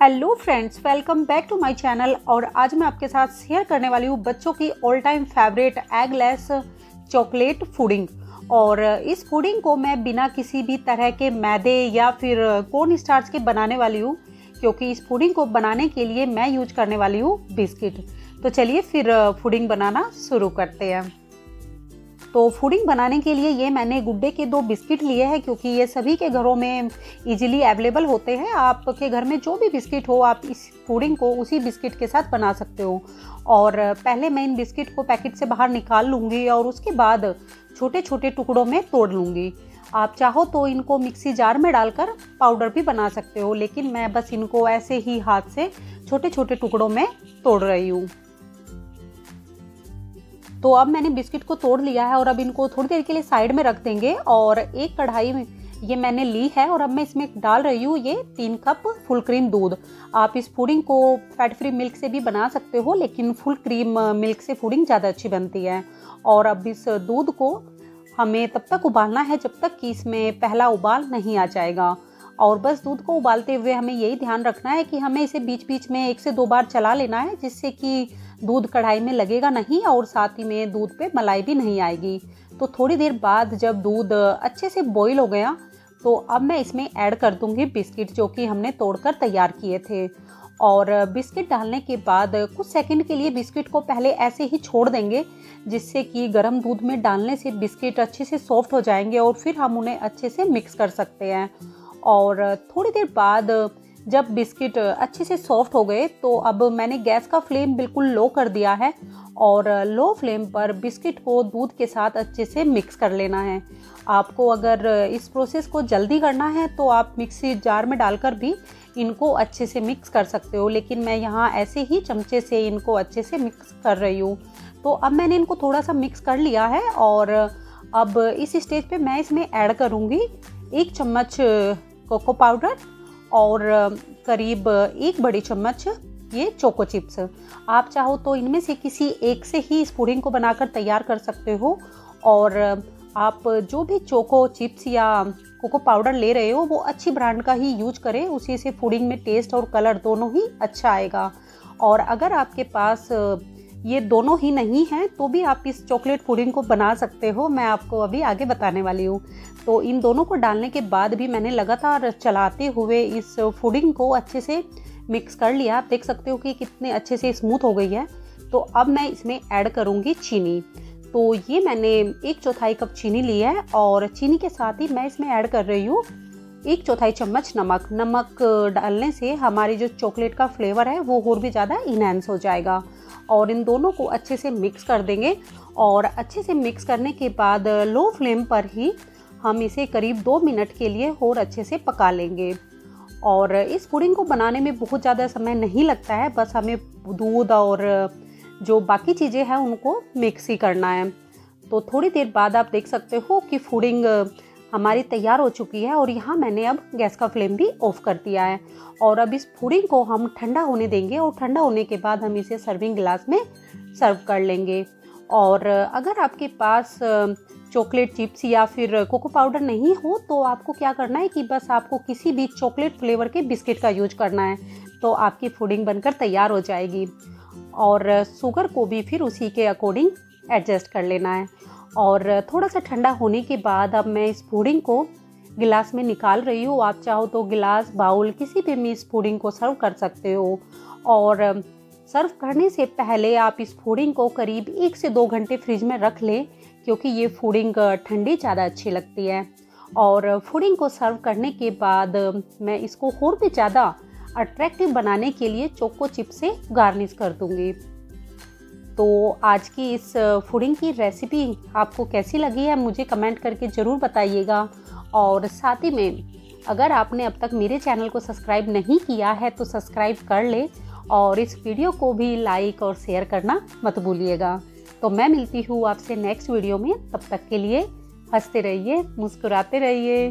Hello friends welcome back to my channel और आज मैं आपके साथ शेयर करने वाली हूँ बच्चों की all time favourite eggless chocolate pudding और इस फूडिंग को मैं बिना किसी भी तरह के मैदे या फिर कॉर्न स्टार्च के बनाने वाली हूँ, क्योंकि इस फूडिंग को बनाने के लिए मैं यूज़ करने वाली हूँ बिस्किट तो चलिए फिर फूडिंग बनाना शुरू करते हैं। तो फूडिंग बनाने के लिए ये मैंने गुड्डे के दो बिस्किट लिए हैं, क्योंकि ये सभी के घरों में इजीली अवेलेबल होते हैं। आपके घर में जो भी बिस्किट हो, आप इस फूडिंग को उसी बिस्किट के साथ बना सकते हो। और पहले मैं इन बिस्किट को पैकेट से बाहर निकाल लूँगी और उसके बाद छोटे छोटे टुकड़ों में तोड़ लूँगी। आप चाहो तो इनको मिक्सी जार में डालकर पाउडर भी बना सकते हो, लेकिन मैं बस इनको ऐसे ही हाथ से छोटे छोटे टुकड़ों में तोड़ रही हूँ। तो अब मैंने बिस्किट को तोड़ लिया है और अब इनको थोड़ी देर के लिए साइड में रख देंगे और एक कढ़ाई में ये मैंने ली है और अब मैं इसमें डाल रही हूँ ये तीन कप फुल क्रीम दूध। आप इस फूडिंग को फैट फ्री मिल्क से भी बना सकते हो, लेकिन फुल क्रीम मिल्क से फूडिंग ज़्यादा अच्छी बनती है। और अब इस दूध को हमें तब तक उबालना है जब तक कि इसमें पहला उबाल नहीं आ जाएगा। और बस दूध को उबालते हुए हमें यही ध्यान रखना है कि हमें इसे बीच बीच में एक से दो बार चला लेना है, जिससे कि दूध कढ़ाई में लगेगा नहीं और साथ ही में दूध पे मलाई भी नहीं आएगी। तो थोड़ी देर बाद जब दूध अच्छे से बॉईल हो गया तो अब मैं इसमें ऐड कर दूँगी बिस्किट जो कि हमने तोड़कर तैयार किए थे। और बिस्किट डालने के बाद कुछ सेकंड के लिए बिस्किट को पहले ऐसे ही छोड़ देंगे, जिससे कि गर्म दूध में डालने से बिस्किट अच्छे से सॉफ्ट हो जाएँगे और फिर हम उन्हें अच्छे से मिक्स कर सकते हैं। और थोड़ी देर बाद जब बिस्किट अच्छे से सॉफ्ट हो गए तो अब मैंने गैस का फ्लेम बिल्कुल लो कर दिया है और लो फ्लेम पर बिस्किट को दूध के साथ अच्छे से मिक्स कर लेना है। आपको अगर इस प्रोसेस को जल्दी करना है तो आप मिक्सी जार में डालकर भी इनको अच्छे से मिक्स कर सकते हो, लेकिन मैं यहाँ ऐसे ही चमचे से इनको अच्छे से मिक्स कर रही हूँ। तो अब मैंने इनको थोड़ा सा मिक्स कर लिया है और, अब इस स्टेज पे मैं इसमें ऐड करूँगी एक चम्मच कोको पाउडर और करीब एक बड़ी चम्मच ये चोको चिप्स। आप चाहो तो इनमें से किसी एक से ही इस पुडिंग को बनाकर तैयार कर सकते हो और आप जो भी चोको चिप्स या कोको पाउडर ले रहे हो वो अच्छी ब्रांड का ही यूज़ करें, उसी से फूडिंग में टेस्ट और कलर दोनों ही अच्छा आएगा। और अगर आपके पास ये दोनों ही नहीं हैं तो भी आप इस चॉकलेट पुडिंग को बना सकते हो। मैं आपको अभी आगे बताने वाली हूँ। तो इन दोनों को डालने के बाद भी मैंने लगातार चलाते हुए इस फूडिंग को अच्छे से मिक्स कर लिया। आप देख सकते हो कि कितने अच्छे से स्मूथ हो गई है। तो अब मैं इसमें ऐड करूँगी चीनी। तो ये मैंने एक चौथाई कप चीनी ली है और चीनी के साथ ही मैं इसमें ऐड कर रही हूँ एक चौथाई चम्मच नमक। नमक डालने से हमारी जो चॉकलेट का फ्लेवर है, वो और भी ज़्यादा इनहेंस हो जाएगा। और इन दोनों को अच्छे से मिक्स कर देंगे। और अच्छे से मिक्स करने के बाद लो फ्लेम पर ही हम इसे करीब दो मिनट के लिए और अच्छे से पका लेंगे। और इस पुडिंग को बनाने में बहुत ज़्यादा समय नहीं लगता है, बस हमें दूध और जो बाकी चीज़ें हैं उनको मिक्स ही करना है। तो थोड़ी देर बाद आप देख सकते हो कि फूडिंग हमारी तैयार हो चुकी है और यहाँ मैंने अब गैस का फ्लेम भी ऑफ़ कर दिया है। और अब इस फूडिंग को हम ठंडा होने देंगे और ठंडा होने के बाद हम इसे सर्विंग गिलास में सर्व कर लेंगे। और अगर आपके पास चॉकलेट चिप्स या फिर कोको पाउडर नहीं हो तो आपको क्या करना है कि बस आपको किसी भी चॉकलेट फ्लेवर के बिस्किट का यूज़ करना है तो आपकी फूडिंग बनकर तैयार हो जाएगी। और शुगर को भी फिर उसी के अकॉर्डिंग एडजस्ट कर लेना है। और थोड़ा सा ठंडा होने के बाद अब मैं इस पुडिंग को गिलास में निकाल रही हूँ। आप चाहो तो गिलास, बाउल, किसी भी में इस पुडिंग को सर्व कर सकते हो। और सर्व करने से पहले आप इस फूडिंग को करीब एक से दो घंटे फ्रिज में रख लें, क्योंकि ये फूडिंग ठंडी ज़्यादा अच्छी लगती है। और फूडिंग को सर्व करने के बाद मैं इसको और भी ज़्यादा अट्रैक्टिव बनाने के लिए चोको चिप से गार्निश कर दूँगी। तो आज की इस फूडिंग की रेसिपी आपको कैसी लगी है, मुझे कमेंट करके ज़रूर बताइएगा। और साथ ही में, अगर आपने अब तक मेरे चैनल को सब्सक्राइब नहीं किया है तो सब्सक्राइब कर ले और इस वीडियो को भी लाइक और शेयर करना मत भूलिएगा। तो मैं मिलती हूँ आपसे नेक्स्ट वीडियो में, तब तक के लिए हँसते रहिए, मुस्कुराते रहिए।